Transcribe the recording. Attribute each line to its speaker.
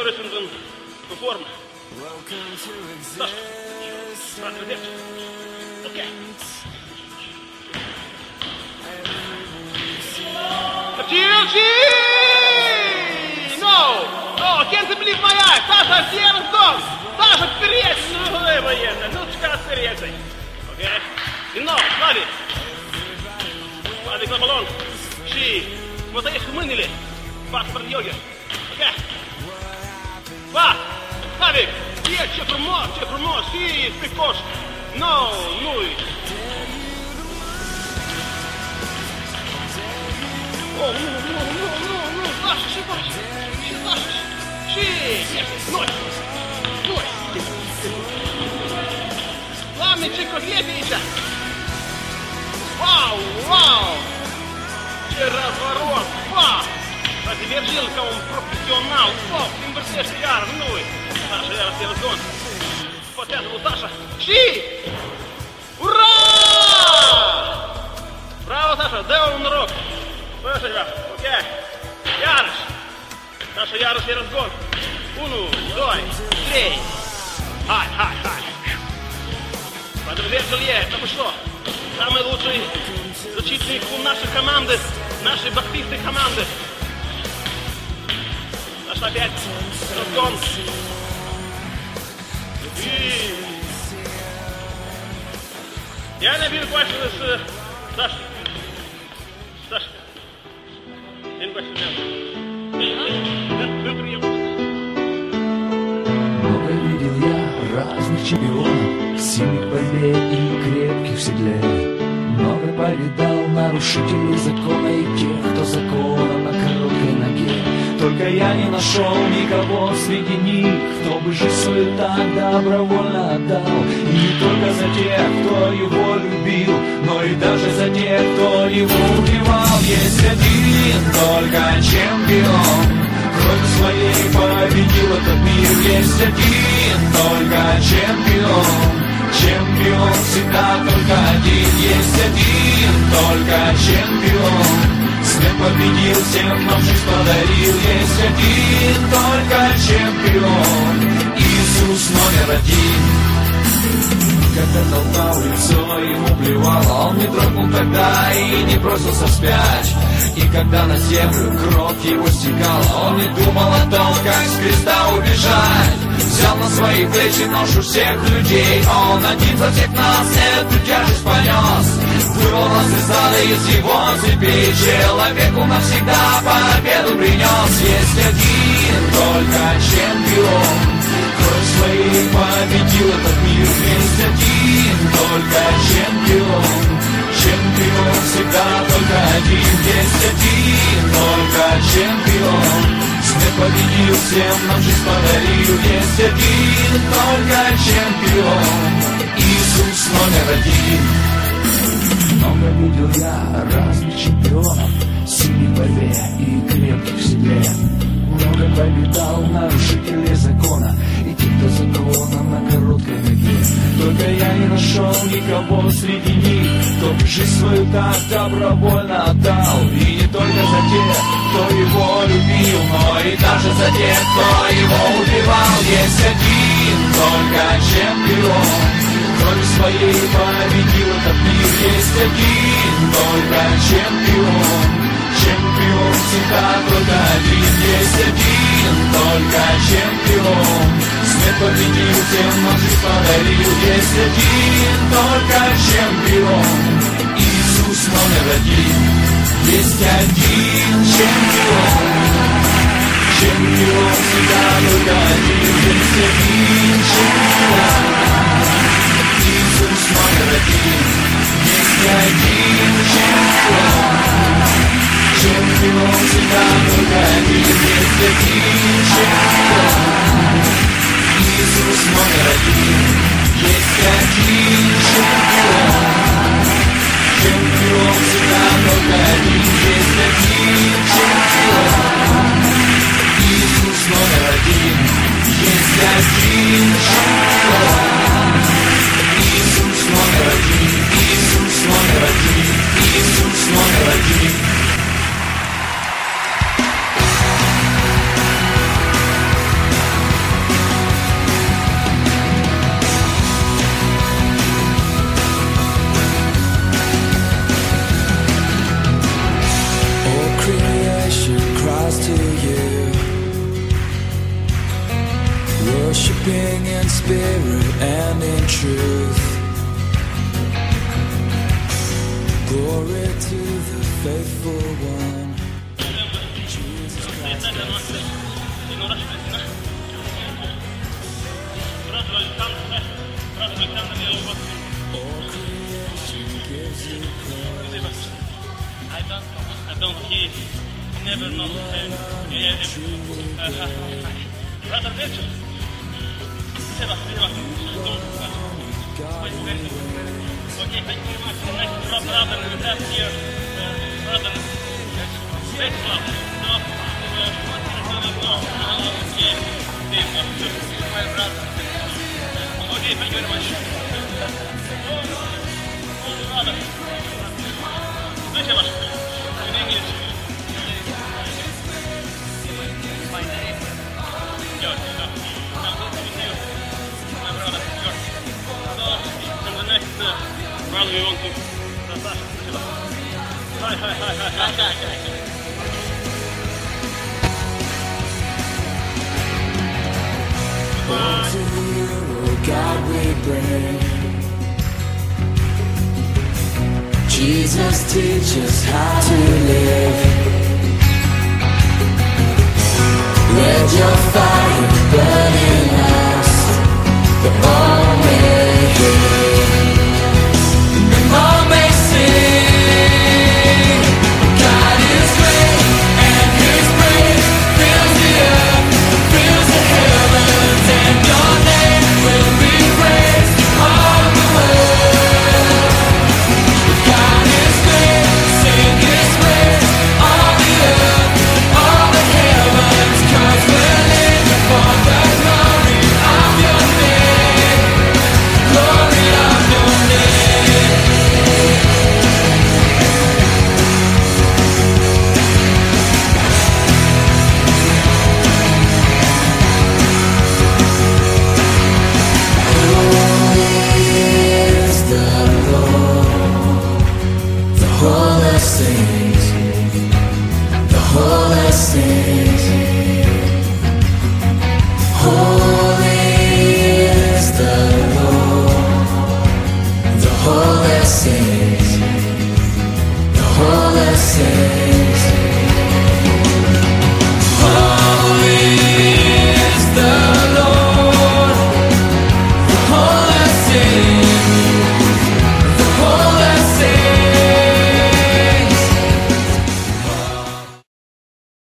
Speaker 1: который сын в форме. Саша, брат, держи. Окей. Chelsea! No! No, can't believe my eyes! Саша, первый гол! Саша, вперед! Ну, военно! Ну, чекай вперед! Окей? И no, Славик! Славик на баллон! Ши! Вот есть умынили! Пас под йоги! Ще промож, ще промож! Ши, спекош! No, и... О, ну, ну, ну, ну, ну, Саша, ще бачиш! Ще, Саша! Ще! Є, ноль! Ноль! Главный чек Левича! Вау, вау! Че разворот! Вау! Теперь Жилка, он профессионал! О, Кимберсеш Яр, ну и... Саша, Яр, Севзон! Потянул Саша! Щи! Ура! Браво, Саша! Даун рок! Слышь, ребят, окей. Ярош. Саша Ярош и разгон. Уну, дой, три. Хай, хай, хай. Подругер Жилье, это что? Самый лучший защитник у нашей команды, нашей бахтистой команды. Саша опять разгон. Я набил больше с Сашей. Саша.
Speaker 2: Много видел я разных чемпионов Сильных борьбе и крепких в седле Много повидал нарушителей закона И тех, кто закона Только я не нашел никого среди них Кто бы жизнь свою так добровольно отдал. И не только за тех, кто его любил Но и даже за тех, кто его убивал. Есть один только чемпион Кровь своей победил этот мир. Есть один только чемпион Чемпион всегда только один. Есть один только чемпион Смерть победил, всем нам жизнь подарил Есть один только чемпион Иисус номер один когда толпа в лицо ему плевала Он не дрогнул тогда и не бросился вспять И когда на землю кровь его стекала Он не думал о том, как с креста убежать Взял на свои плечи ношу всех людей Он один за всех нас эту тяжесть понес Из ада из его цепи Человеку навсегда победу принес. Есть один только чемпион Кровь своей победил этот мир. Есть один только чемпион Чемпион всегда только один. Есть один только чемпион Смерть победил, всем нам жизнь подарил. Есть один только чемпион Иисус номер один много видел я разных чемпионов Сильных в борьбе и крепких в седле. Много повидал нарушителей закона И тех, кто закона на короткой ноге. Только я не нашел никого среди них Кто жизнь свою так добровольно отдал. И не только за тех, кто его любил Но и даже за тех, кто его убивал. Есть один только чемпион Кровь своей победил этот мир Есть один. Только чемпион. Чемпион всегда только один. Есть один. Только чемпион. Смерть победил, всем нам жизнь подарил. Есть один. Только чемпион. Иисус номер один. Есть один чемпион. Чемпион Чемпион Иисус номер один Есть один чемпион Чемпион всегда только один Есть один чемпион Иисус номер один Есть один чемпион truth. Glory to the faithful one. Jesus Christ. All creation gives you praise.
Speaker 1: I don't. I don't hear. Never know. Brother Richard. Seba, Seba. Okay, thank you very much. Okay, thank you very much. Yeah, yeah. you,
Speaker 2: oh God, we pray. Jesus, teach us how to live. Let your fire whole things, the holiest things. Holy is the Lord, the things, the holiest things.